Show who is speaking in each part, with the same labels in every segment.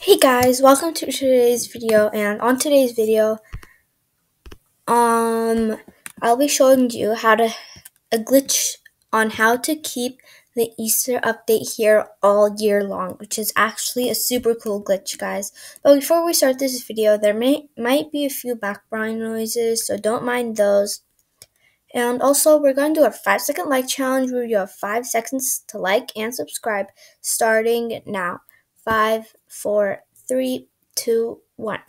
Speaker 1: Hey guys, welcome to today's video and on today's video um I'll be showing you how to a glitch on how to keep the Easter update here all year long, which is actually a super cool glitch, guys. But before we start this video, there may might be a few background noises, so don't mind those. And also, we're going to do a 5 second like challenge where you have 5 seconds to like and subscribe starting now. Five, four, three, two, one.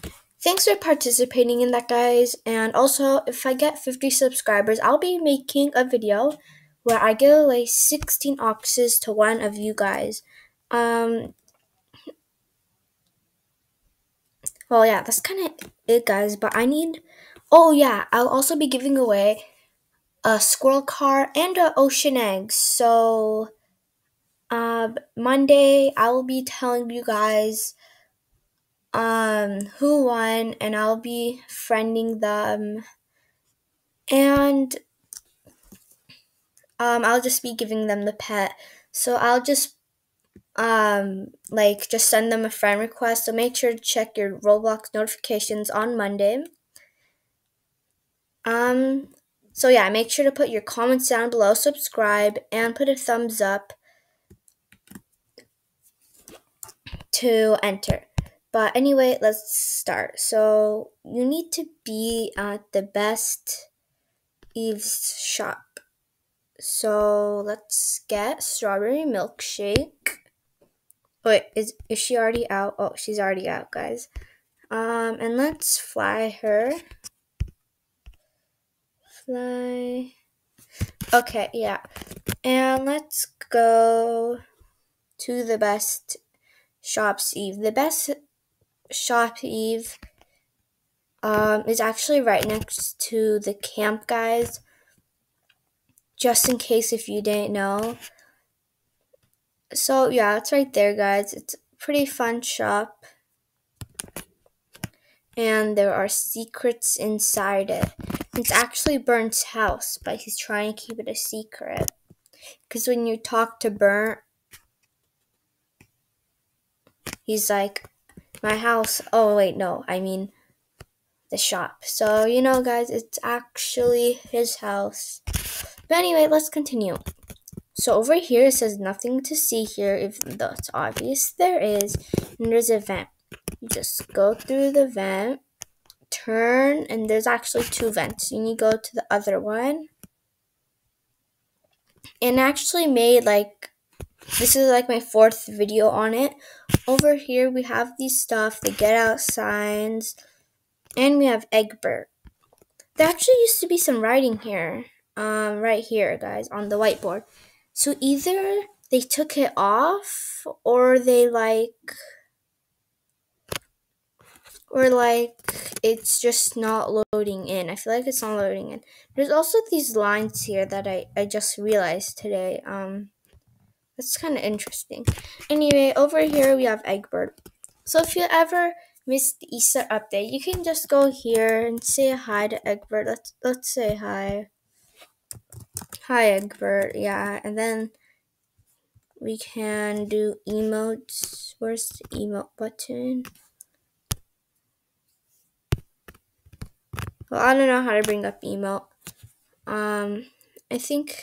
Speaker 1: Thanks for participating in that, guys. And also, if I get 50 subscribers, I'll be making a video where I give away 16 oxes to one of you guys. Um, well, yeah, that's kind of it, guys. But I need. Oh, yeah, I'll also be giving away a squirrel car and an ocean egg. So uh, Monday, I will be telling you guys um, who won, and I'll be friending them. And um, I'll just be giving them the pet. So I'll just um, like just send them a friend request. So make sure to check your Roblox notifications on Monday. Um, so yeah, make sure to put your comments down below, subscribe, and put a thumbs up to enter. But anyway, let's start. So you need to be at the best Eve's shop. So let's get strawberry milkshake. Wait, is is she already out? Oh, she's already out, guys. Um, and let's fly her. Fly. Okay, yeah. And let's go to the best shops Eve. The best shop Eve um, is actually right next to the camp, guys. Just in case if you didn't know. So yeah, it's right there, guys. It's a pretty fun shop. And there are secrets inside it. It's actually Burnt's house, but he's trying to keep it a secret. Because when you talk to Burnt, he's like, my house. Oh, wait, no, I mean the shop. So, you know, guys, it's actually his house. But anyway, let's continue. So over here it says nothing to see here, though it's obvious there is. And there's a vent. You just go through the vent, turn, and there's actually two vents. You need to go to the other one. And actually made like this is like my fourth video on it. Over here we have these stuff, the get out signs, and we have Egbert. There actually used to be some writing here, um, right here, guys, on the whiteboard. So either they took it off or they like or like it's just not loading in. I feel like it's not loading in. There's also these lines here that I, I just realized today. Um that's kind of interesting. Anyway, over here we have Egbert. So if you ever missed the Easter update, you can just go here and say hi to Egbert. Let's let's say hi. Hi, Egbert. Yeah, and then we can do emotes. Where's the emote button? Well, I don't know how to bring up emote. Um, I think.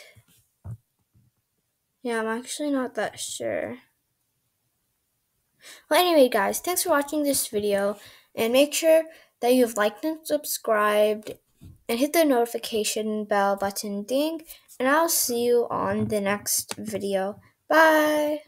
Speaker 1: Yeah, I'm actually not that sure. Well, anyway, guys, thanks for watching this video, and make sure that you've liked and subscribed, and hit the notification bell button ding, and I'll see you on the next video. Bye!